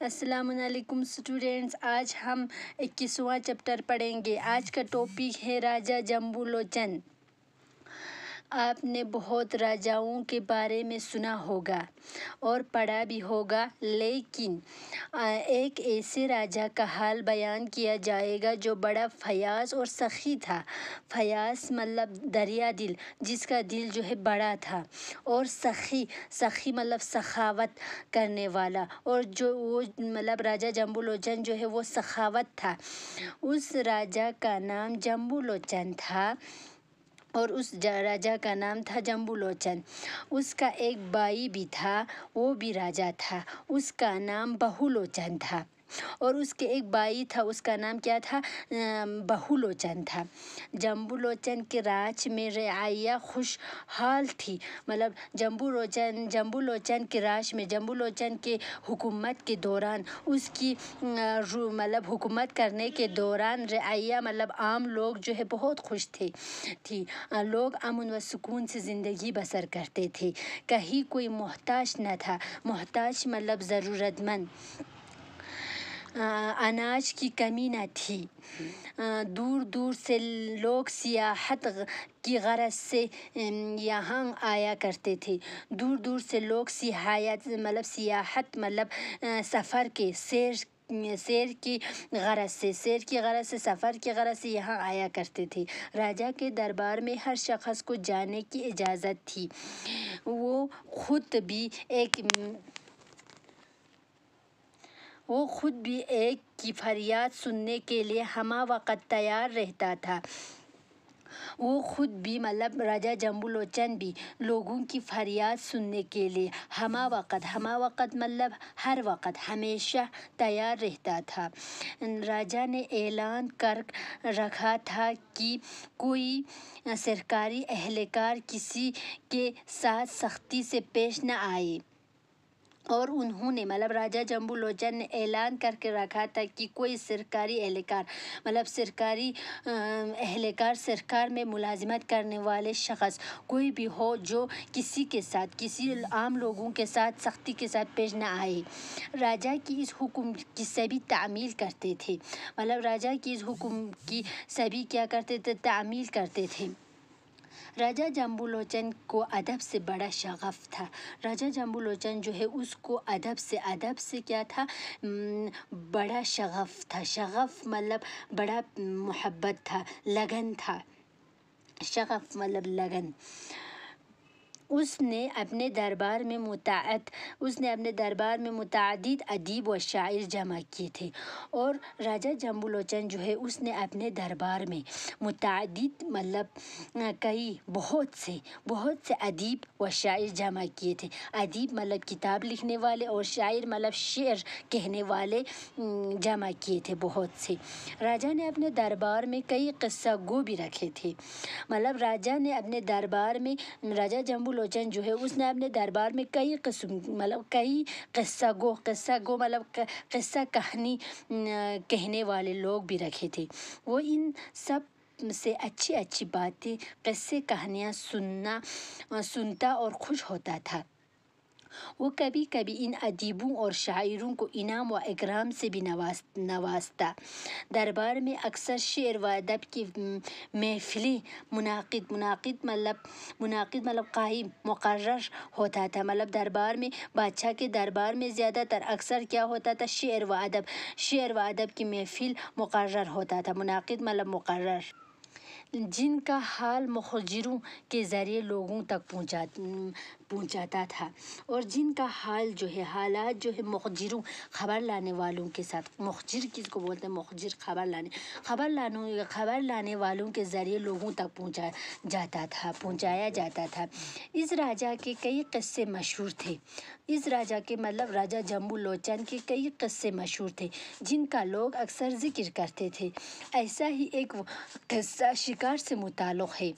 असलकुम स्टूडेंट्स आज हम इक्कीसवां चैप्टर पढ़ेंगे। आज का टॉपिक है राजा जम्बू लोचन आपने बहुत राजाओं के बारे में सुना होगा और पढ़ा भी होगा, लेकिन एक ऐसे राजा का हाल बयान किया जाएगा जो बड़ा फयाज और सखी था। फयाज मतलब दरिया दिल, जिसका दिल जो है बड़ा था। और सखी सखी मतलब सखावत करने वाला। और जो, वो मतलब राजा जम्बू लोचन जो है वो सखावत था। उस राजा का नाम जम्बू लोचन था। और उस राजा का नाम था जम्बुलोचन। उसका एक भाई भी था, वो भी राजा था। उसका नाम बहुलोचन था। और उसके एक बाई था, उसका नाम क्या था? बहुलोचन था। जम्बूलोचन के राज में रियाया खुशहाल थी। मतलब जम्बूलोचन जम्बूलोचन के राज में, जम्बूलोचन के हुकूमत के दौरान, उसकी मतलब हुकूमत करने के दौरान रियाया मतलब आम लोग जो है, बहुत खुश थे, थी। लोग अमन व सुकून से ज़िंदगी बसर करते थे। कहीं कोई मोहताज न था। मोहताज मतलब ज़रूरतमंद। अनाज की कमी न थी। दूर दूर से लोग सियाहत की गरज से यहाँ आया करते थे। दूर दूर से लोग सियाहत मतलब सियाहत मतलब सफ़र के सैर शेर की गरज से, शेर की गरज से, सफ़र की गरज से यहाँ आया करते थे। राजा के दरबार में हर शख्स को जाने की इजाज़त थी। वो खुद भी एक वो खुद भी एक की फरियाद सुनने के लिए हमा वक़्त तैयार रहता था। वो खुद भी मतलब राजा जम्बूलोचन भी लोगों की फरियाद सुनने के लिए हमा वक़्त हमा वक़्त मतलब हर वक़्त हमेशा तैयार रहता था। राजा ने ऐलान कर रखा था कि कोई सरकारी अहलकार किसी के साथ सख्ती से पेश न आए। और उन्होंने मतलब राजा जम्बू लोचन ने ऐलान करके रखा था कि कोई सरकारी एहलकार मतलब सरकारी एहलकार सरकार में मुलाजिमत करने वाले शख्स कोई भी हो जो किसी के साथ, किसी आम लोगों के साथ, सख्ती के साथ पेश ना आए। राजा की इस हुक्म की सभी तामील करते थे। मतलब राजा की इस हुक्म की सभी क्या करते थे? तामील करते थे। राजा जम्बूलोचन को अदब से बड़ा शगफ था। राजा जम्बूलोचन जो है, उसको अदब से अदब से क्या था? बड़ा शगफ था। शगफ मतलब बड़ा मोहब्बत था, लगन था। शगफ मतलब लगन। उसने अपने दरबार में मुताद उसने अपने दरबार में मुतद अदीब व शायर जमा किए थे। और राजा जम्बुलोचन जो है, उसने अपने दरबार में मुतद मतलब कई बहुत से बहुत से अदीब व शायर जमा किए थे। अदीब मतलब किताब लिखने वाले और शायर मतलब शेर कहने वाले जमा किए थे बहुत से। राजा ने अपने दरबार में कई गो भी रखे थे। मतलब राजा ने अपने दरबार में, राजा जम्बू लोचन जो है उसने अपने दरबार में कई कस्म मतलब कई किस्सा गो किस्सा गो मतलब किस्सा कहानी कहने वाले लोग भी रखे थे। वो इन सबसे अच्छी अच्छी बातें, किस्से कहानियाँ सुनना, सुनता और खुश होता था। वो कभी कभी इन अदीबों और शायरों को इनाम व इकराम से भी नवाज नवाजता दरबार में अक्सर शेर व अदब की महफिलें मुनद मुनद मतलब मुनद मतलब कायम मुकर होता था मतलब दरबार में बादशाह के दरबार में ज़्यादातर अक्सर क्या होता था शेर व अदब शेर व अदब की महफिल मुकर होता था मुनद मतलब मुकर जिनका हाल मुखजरों के ज़रिए लोगों तक पहुँचा पहुँचाता था और जिनका हाल जो है, हालात जो है मुखजरों ख़बर लाने वालों के साथ मुखजर किसको बोलते हैं? मुखजर ख़बर लाने ख़बर लाने ख़बर लाने वालों के ज़रिए लोगों तक पहुँचा, जाता था, पहुँचाया जाता था। इस राजा के कई क़स्से मशहूर थे। इस राजा के मतलब राजा जम्बू लोचन के कई क़स्से मशहूर थे, जिनका लोग अक्सर ज़िक्र करते थे। ऐसा ही एक किस्सा शिकार से मुताल्लुक़ है।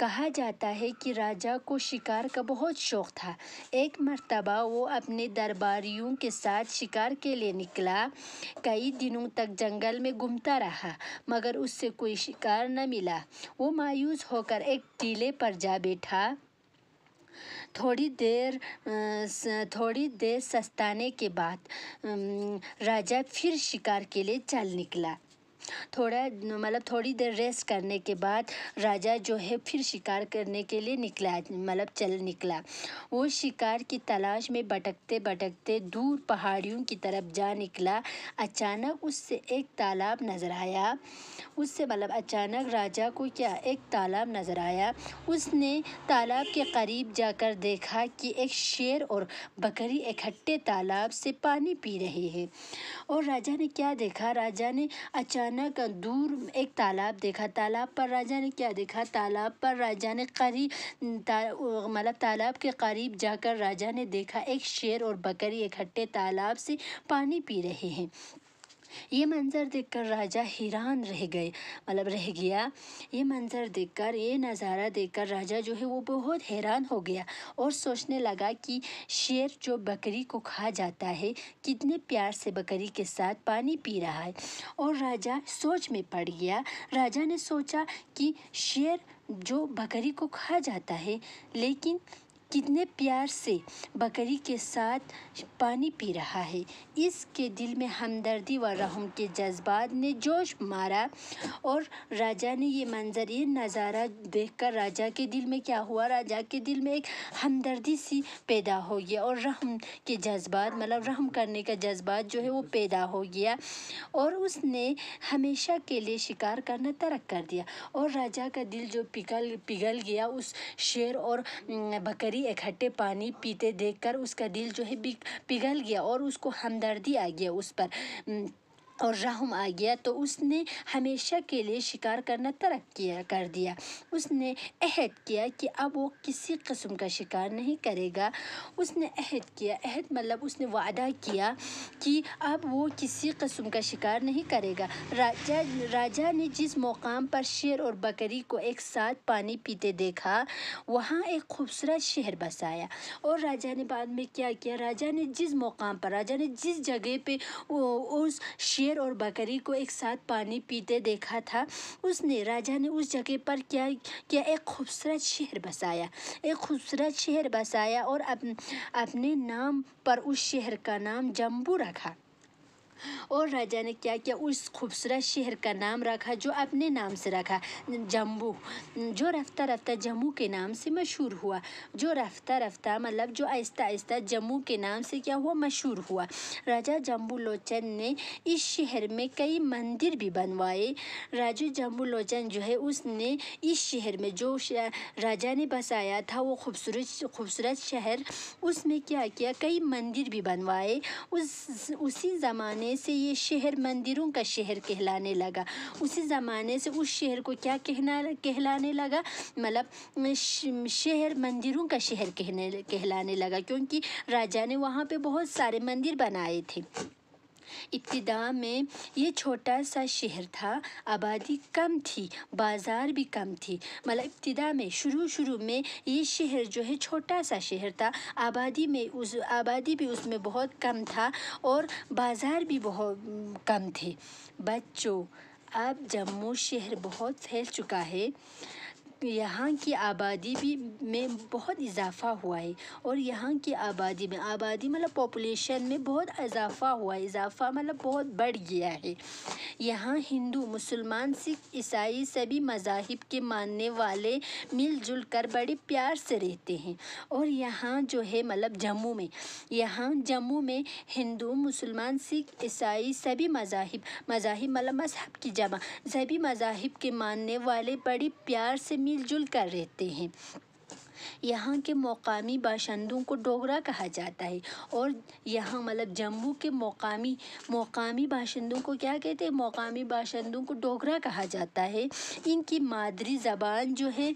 कहा जाता है कि राजा को शिकार का बहुत शौक़ था। एक मरतबा वो अपने दरबारियों के साथ शिकार के लिए निकला। कई दिनों तक जंगल में घूमता रहा, मगर उससे कोई शिकार न मिला। वो मायूस होकर एक टीले पर जा बैठा। थोड़ी देर थोड़ी देर सस्ताने के बाद राजा फिर शिकार के लिए चल निकला। थोड़ा मतलब थोड़ी देर रेस्ट करने के बाद राजा जो है फिर शिकार करने के लिए निकला मतलब चल निकला। वो शिकार की तलाश में भटकते भटकते दूर पहाड़ियों की तरफ़ जा निकला। अचानक उससे एक तालाब नज़र आया। उससे मतलब अचानक राजा को क्या, एक तालाब नज़र आया। उसने तालाब के करीब जाकर देखा कि एक शेर और बकरी इकट्ठे तालाब से पानी पी रहे हैं। और राजा ने क्या देखा? राजा ने अचानक अचानक दूर एक तालाब देखा। तालाब पर राजा ने क्या देखा? तालाब पर राजा ने करीब मतलब तालाब के करीब जाकर राजा ने देखा एक शेर और बकरी इकट्ठे तालाब से पानी पी रहे हैं। ये मंज़र देखकर राजा हैरान रह गए। मतलब रह गया। ये मंज़र देखकर, ये नज़ारा देखकर राजा जो है वो बहुत हैरान हो गया और सोचने लगा कि शेर जो बकरी को खा जाता है, कितने प्यार से बकरी के साथ पानी पी रहा है। और राजा सोच में पड़ गया। राजा ने सोचा कि शेर जो बकरी को खा जाता है, लेकिन कितने प्यार से बकरी के साथ पानी पी रहा है। इसके दिल में हमदर्दी व रहम के जज्बात ने जोश मारा और राजा ने ये मंज़र, ये नज़ारा देखकर राजा के दिल में क्या हुआ? राजा के दिल में एक हमदर्दी सी पैदा हो गया और रहम के जज्बात मतलब रहम करने का जज्बात जो है वो पैदा हो गया और उसने हमेशा के लिए शिकार करना तर्क कर दिया और राजा का दिल जो पिघल पिघल गया उस शेर और बकरी इकट्ठे पानी पीते देखकर उसका दिल जो है पिघल गया और उसको हमदर्दी आ गया उस पर। और रहम आ गया तो उसने हमेशा के लिए शिकार करना तर्क किया, कर दिया। उसने अहद किया कि अब वो किसी कस्म का शिकार नहीं करेगा। उसने अहद किया, अहद मतलब उसने वादा किया कि अब वो किसी कस्म का शिकार नहीं करेगा। राजा राजा ने जिस मुकाम पर शेर और बकरी को एक साथ पानी पीते देखा, वहाँ एक खूबसूरत शहर बसाया। और राजा ने बाद में क्या किया? राजा ने जिस मुकाम पर, राजा ने जिस जगह पे उस शेर और बकरी को एक साथ पानी पीते देखा था। उसने राजा ने उस जगह पर क्या क्या एक खूबसूरत शहर बसाया। एक खूबसूरत शहर बसाया और अप, अपने नाम पर उस शहर का नाम जम्बू रखा। और राजा ने क्या किया? उस खूबसूरत शहर का नाम रखा, जो अपने नाम से रखा जम्बू जो रफ्ता रफ्ता जम्मू के नाम से मशहूर हुआ। जो रफ्ता रफ्ता मतलब जो आहिस्ता आहिस्ता जम्मू के नाम से क्या हुआ? मशहूर हुआ। राजा जम्बू लोचन ने इस शहर में कई मंदिर भी बनवाए। राजा जम्बू लोचन जो है, उसने इस शहर में जो राजा ने बसाया था, वो खूबसूरत खूबसूरत शहर, उसमें क्या किया? कई मंदिर भी बनवाए। उस, उसी ज़माने से ये शहर मंदिरों का शहर कहलाने लगा। उसी ज़माने से उस शहर को क्या कहना, कहलाने लगा? मतलब शहर मंदिरों का शहर कहने, कहलाने लगा, क्योंकि राजा ने वहाँ पे बहुत सारे मंदिर बनाए थे। इब्तदा में ये छोटा सा शहर था, आबादी कम थी, बाज़ार भी कम थी। मतलब इब्तदा में शुरू शुरू में ये शहर जो है छोटा सा शहर था। आबादी में उस, आबादी भी उसमें बहुत कम था और बाज़ार भी बहुत, कम थे। बच्चों, अब जम्मू शहर बहुत फैल चुका है। यहाँ की आबादी भी में बहुत इजाफ़ा हुआ है और यहाँ की आबादी में, आबादी मतलब पॉपुलेशन में बहुत इजाफ़ा हुआ है, इजाफ़ा मतलब बहुत बढ़ गया है। यहाँ हिंदू, मुसलमान, सिख, ईसाई सभी मज़ाहिब के मानने वाले मिलजुल कर बड़े प्यार से रहते हैं। और यहाँ जो है मतलब जम्मू में, यहाँ जम्मू में हिंदू, मुसलमान, सिख, ईसाई सभी मज़ाहिब मज़ाहिब मतलब मज़हब की जमा, सभी मज़ाहिब के मानने वाले बड़ी प्यार से मिलजुल कर रहते हैं। यहाँ के मकामी बाशिंदों को डोगरा कहा जाता है और यहाँ मतलब जम्मू के मकामी मकामी बाशिंदों को क्या कहते हैं? मकामी बाशिंदों को डोगरा कहा जाता है। इनकी मादरी ज़बान जो है,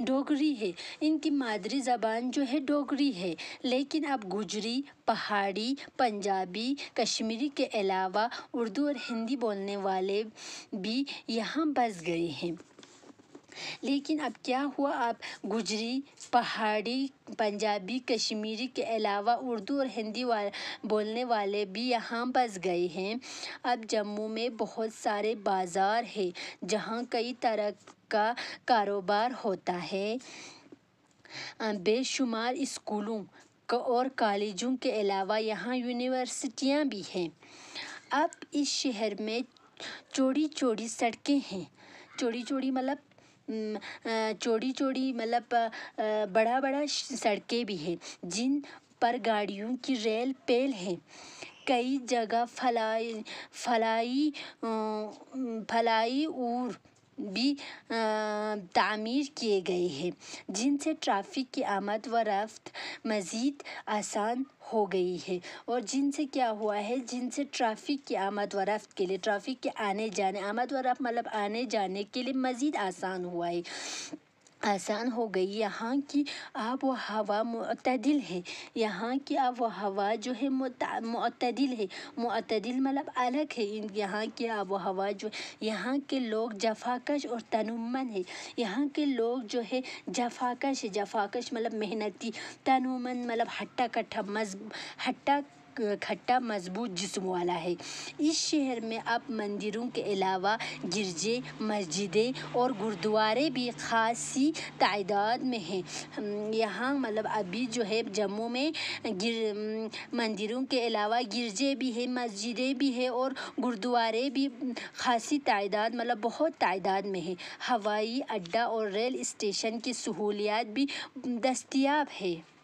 डोगरी है। इनकी मादरी ज़बान जो है, डोगरी है। लेकिन अब गुजरी, पहाड़ी, पंजाबी, कश्मीरी के अलावा उर्दू और हिंदी बोलने वाले भी यहाँ बस गए हैं। लेकिन अब क्या हुआ? अब गुजरी पहाड़ी, पंजाबी, कश्मीरी के अलावा उर्दू और हिंदी वाले बोलने वाले भी यहाँ बस गए हैं। अब जम्मू में बहुत सारे बाज़ार हैं, जहाँ कई तरह का कारोबार होता है। बेशुमार स्कूलों और कॉलेजों के अलावा यहाँ यूनिवर्सिटियाँ भी हैं। अब इस शहर में चौड़ी चौड़ी सड़कें हैं। चौड़ी चौड़ी मतलब चौड़ी चौड़ी मतलब बड़ा बड़ा सड़कें भी हैं, जिन पर गाड़ियों की रेल पेल है। कई जगह फलाई फलाई फलाई और भी तमीर किए गए हैं, जिनसे ट्रैफ़िक की आमद व रफ्त मज़ीद आसान हो गई है। और जिनसे क्या हुआ है? जिनसे ट्रैफ़िक की आमद व रफ्त के लिए, ट्रैफ़िक के आने जाने आमद व रफ्त मतलब आने जाने के लिए मज़ीद आसान हुआ है। आसान हो गई। यहाँ की आब व हवा मतदिल है। यहाँ की आब व हवा जो है मतदिल है। मतदिल मतलब अलग है। यहाँ की आब व हवा जो, यहाँ के लोग जफाकश और तनुमन है। यहाँ के लोग जो है जफाकश है। जफाकश मतलब मेहनती, तनुमन मतलब हट्टा कट्टा मज हट्टा खट्टा मज़बूत जिस्म वाला है। इस शहर में अब मंदिरों के अलावा गिरजे, मस्जिदें और गुरुद्वारे भी खासी तादाद में हैं। यहाँ मतलब अभी जो है जम्मू में गिर, मंदिरों के अलावा गिरजे भी है, मस्जिदें भी है और गुरुद्वारे भी खासी तादाद मतलब बहुत तादाद में है। हवाई अड्डा और रेल स्टेशन की सहूलियात भी दस्तियाब है।